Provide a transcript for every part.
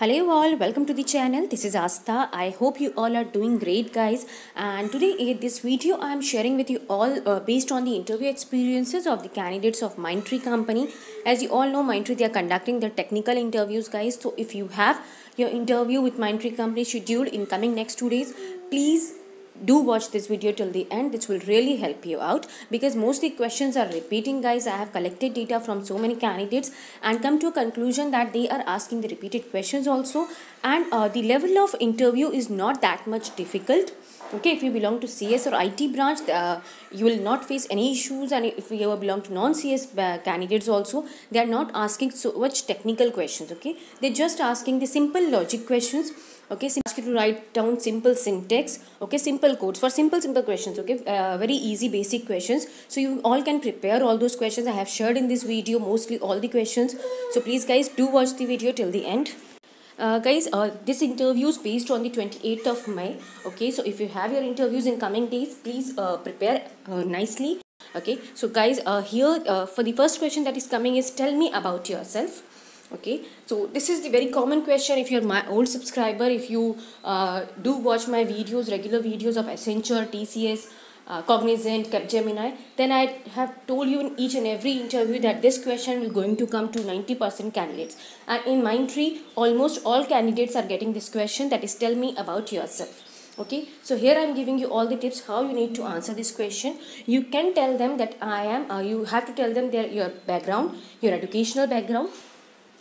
Hello all, welcome to the channel. This is Astha. I hope you all are doing great guys. And today in this video I am sharing with you all uh, based on the interview experiences of the candidates of Mindtree company. As you all know Mindtree they are conducting the technical interviews guys. So if you have your interview with Mindtree company scheduled in coming next two days, please do watch this video till the end. This will really help you out because mostly questions are repeating guys. I have collected data from so many candidates and come to a conclusion that they are asking the repeated questions also. And uh, the level of interview is not that much difficult okay if you belong to cs or it branch uh, you will not face any issues. And if you belong to non-cs uh, candidates also they are not asking so much technical questions okay? They're just asking the simple logic questions okay? So ask you to write down simple syntax okay? Simple codes for simple simple questions okay? Uh, very easy basic questions. So you all can prepare all those questions. I have shared in this video mostly all the questions. So please guys do watch the video till the end uh, guys uh, this interview is based on the 28th of may okay? So if you have your interviews in coming days please uh, prepare uh, nicely okay? So guys uh, here uh, for the first question that is coming is tell me about yourself okay? So this is the very common question if you're my old subscriber if you uh, do watch my videos regular videos of accenture tcs uh, cognizant capgemini then i have told you in each and every interview that this question will going to come to 90% candidates. And in mindtree almost all candidates are getting this question that is tell me about yourself. Okay? So here i'm giving you all the tips how you need to answer this question. You can tell them that i am uh, you have to tell them their your background your educational background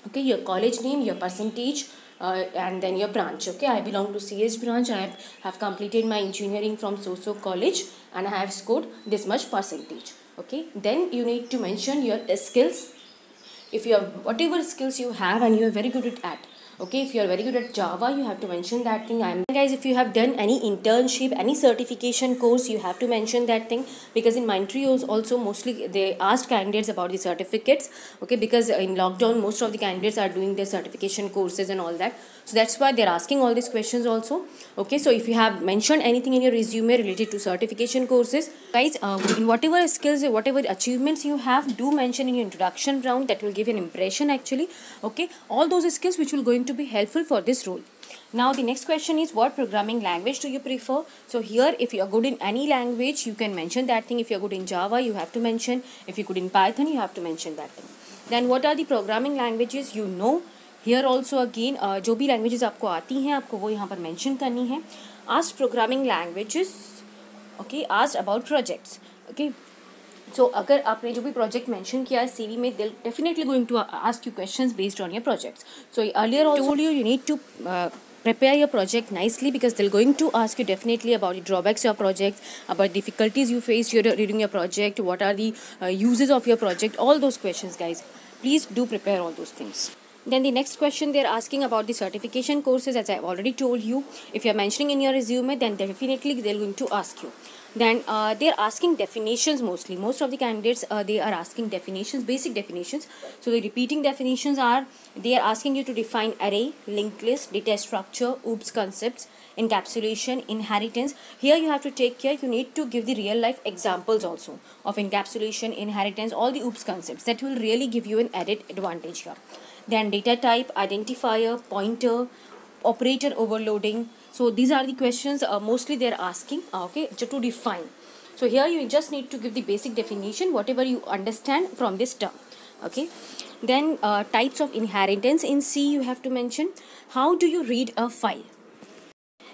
okay your college name your percentage uh, and then your branch okay? I belong to cs branch. I have completed my engineering from so-so college and i have scored this much percentage okay? Then you need to mention your skills. If you have whatever skills you have and you are very good at okay if you are very good at java you have to mention that thing. I'm guys if you have done any internship any certification course you have to mention that thing. Because in mindtree also mostly they asked candidates about the certificates. Okay because in lockdown most of the candidates are doing their certification courses and all that. So that's why they're asking all these questions also. Okay so if you have mentioned anything in your resume related to certification courses guys uh, in whatever skills whatever achievements you have do mention in your introduction round. That will give an impression actually. Okay all those skills which will going to be helpful for this role now the next question is what programming language do you prefer so here if you are good in any language you can mention that thing if you are good in java you have to mention if you're good in python you have to mention that thing then what are the programming languages you know here also again uh, जो भी languages आपको आती हैं आपको वो यहाँ पर mention करनी है asked programming languages okay asked about projects okay so अगर आपने जो भी प्रोजेक्ट मेंशन किया है सीवी में they'll definitely going to ask you questions based on your projects so earlier also you you need to uh, prepare your project nicely because they're going to ask you definitely about the drawbacks of your project about difficulties you faced during your project what are the uh, uses of your project all those questions guys please do prepare all those things then the next question they're asking about the certification courses as i've already told you. If you're mentioning in your resume then definitely they're going to ask you. Then uh, they're asking definitions mostly. Most of the candidates uh, they are asking definitions basic definitions. So the repeating definitions are they are asking you to define array linked list data structure oops concepts encapsulation inheritance. Here you have to take care you need to give the real life examples also of encapsulation inheritance all the oops concepts. That will really give you an added advantage here then data type identifier pointer operator overloading. So these are the questions uh, mostly they're asking uh, okay to define. So here you just need to give the basic definition whatever you understand from this term okay? Then uh, types of inheritance. In c you have to mention how do you read a file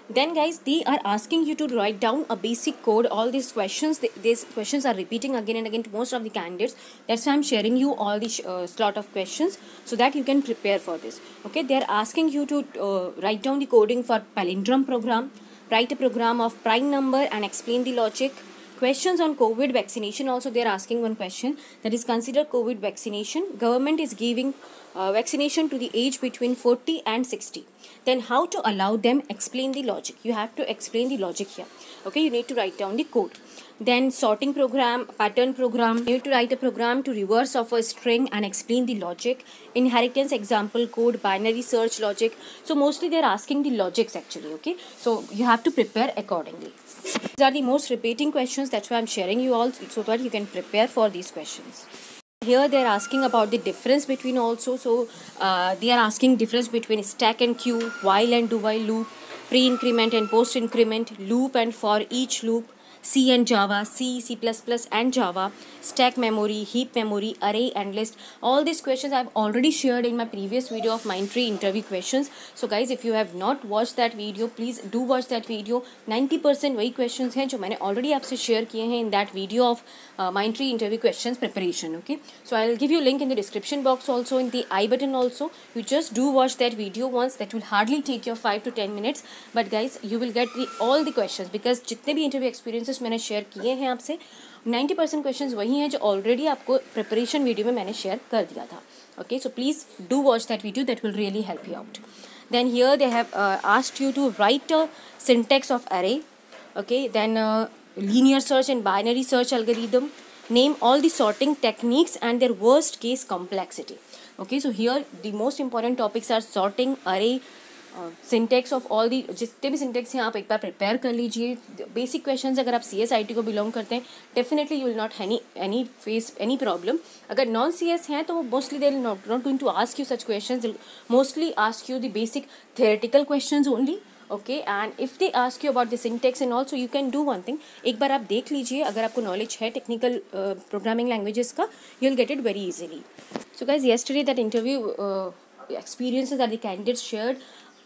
then guys they are asking you to write down a basic code. All these questions these questions are repeating again and again to most of the candidates. That's why i'm sharing you all the uh, slot of questions so that you can prepare for this. Okay they're asking you to uh, write down the coding for palindrome program write a program of prime number and explain the logic. Questions on covid vaccination also they are asking one question that is consider covid vaccination. Government is giving uh, vaccination to the age between 40 and 60 then how to allow them explain the logic? You have to explain the logic here. Okay you need to write down the code. Then sorting program pattern program. You need to write a program to reverse of a string and explain the logic. Inheritance example code binary search logic. So mostly they're asking the logics actually okay? So you have to prepare accordingly. These are the most repeating questions. That's why i'm sharing you all so that you can prepare for these questions here they are asking about the difference between also so uh, they are asking difference between stack and queue while and do while loop pre increment and post increment loop and for each loop C and Java, C, C++ and Java, stack memory, heap memory, array and list. All these questions I've already shared in my previous video of Mindtree interview questions. So guys, if you have not watched that video, please do watch that video. 90% वही questions हैं जो मैंने already आपसे share किए हैं in that video of uh, Mindtree interview questions preparation. Okay, so I'll give you link in the description box also in the I button also. You just do watch that video once. That will hardly take your five to ten minutes. But guys, you will get the all the questions because जितने भी interview experiences questions मैंने share किए हैं आपसे। Ninety percent question वही हैं जो already आपको प्रिपरेशन वीडियो में मैंने शेयर कर दिया था। Okay so please do watch that video that will really help you out then here they have asked you to write syntax of array okay then linear search and binary search algorithm name all the sorting techniques and their worst case complexity okay so here the most important topics are sorting array syntax of all the जितने भी syntax हैं, आप एक बार prepare कर लीजिए। Basic question अगर आप C S I T को बिलोंग करते हैं डेफिनेटली यू विल नॉट हैनी एनी फेस एनी प्रॉब्लम अगर नॉन सी एस हैं तो वो mostly they not not going to ask you such question mostly ask you the basic theoretical question only okay and if they ask you about the syntax and also you can do one thing एक बार आप देख लीजिए, अगर आपको knowledge है technical programming languages का you will get it very easily so guys yesterday that interview experiences that the candidates shared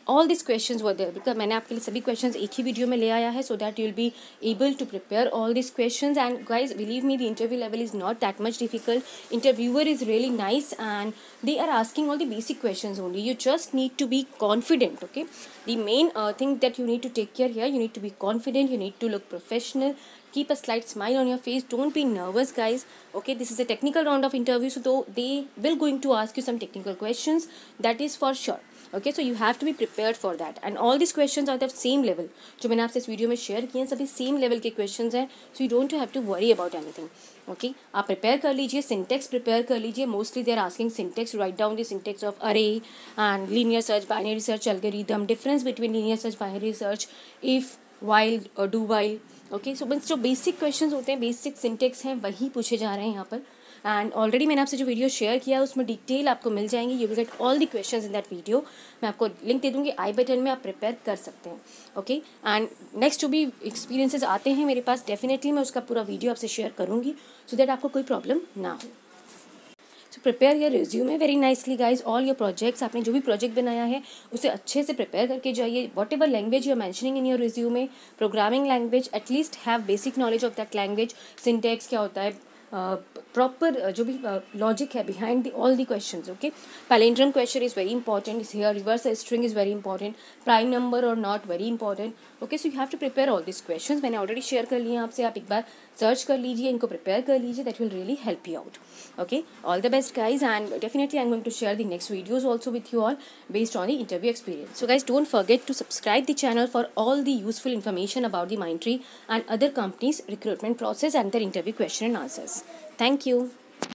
all this question were there because मैंने आपके लिए सभी क्वेश्चन एक ही वीडियो में ले आया है so that you'll be able to prepare all this question and guys believe me the interview level is not that much difficult interviewer is really nice and they are asking all the basic questions only you just need to be confident okay the main uh, thing that you need to take care here you need to be confident you need to look professional keep a slight smile on your face don't be nervous guys okay this is a technical round of interview so though they will going to ask you some technical questions that is for sure okay so you have to be prepare for that and all this question are the same level जो मैंने आपसे इस video में share किए हैं, सभी same level के question हैं so you don't have to worry about anything okay आप प्रिपेयर कर लीजिए सिंटेक्स प्रिपेयर कर लीजिए. Mostly they are asking syntax write down the syntax of array and linear search binary search algorithm difference between linear search binary search if while और do while okay so means जो basic question होते हैं basic syntax हैं, वही पूछे जा रहे हैं यहाँ पर. एंड ऑलरेडी मैंने आपसे जो वीडियो शेयर किया उसमें डिटेल आपको मिल जाएँगे। You will get all the questions in that video मैं आपको लिंक दे दूँगी। आई बटन में आप प्रिपेयर कर सकते हैं ओके एंड नेक्स्ट जो भी एक्सपीरियंसेस आते हैं मेरे पास डेफिनेटली मैं उसका पूरा वीडियो आपसे शेयर करूँगी सो दैट आपको कोई प्रॉब्लम ना हो। So prepare your resume very nicely guys all your projects आपने जो भी प्रोजेक्ट बनाया है, उसे अच्छे से प्रिपेयर करके जाइए। Whatever language you are mentioning in your resume programming language at least have basic knowledge of that language syntax क्या होता है? प्रॉपर जो भी लॉजिक है behind the all the question okay palindrome question is very important is here reverse string is very important prime number और not very important okay so you have to prepare all this question मैंने already share कर लिए आपसे। आप एक बार search कर लीजिए, इनको प्रिपेयर कर लीजिए. That will really help you out okay all the best guys and definitely I am going to share the next videos also with you all based on the interview experience so guys don't forget to subscribe the channel for all the useful information about the Myntra and other companies recruitment process and their interview question and answers. Thank you.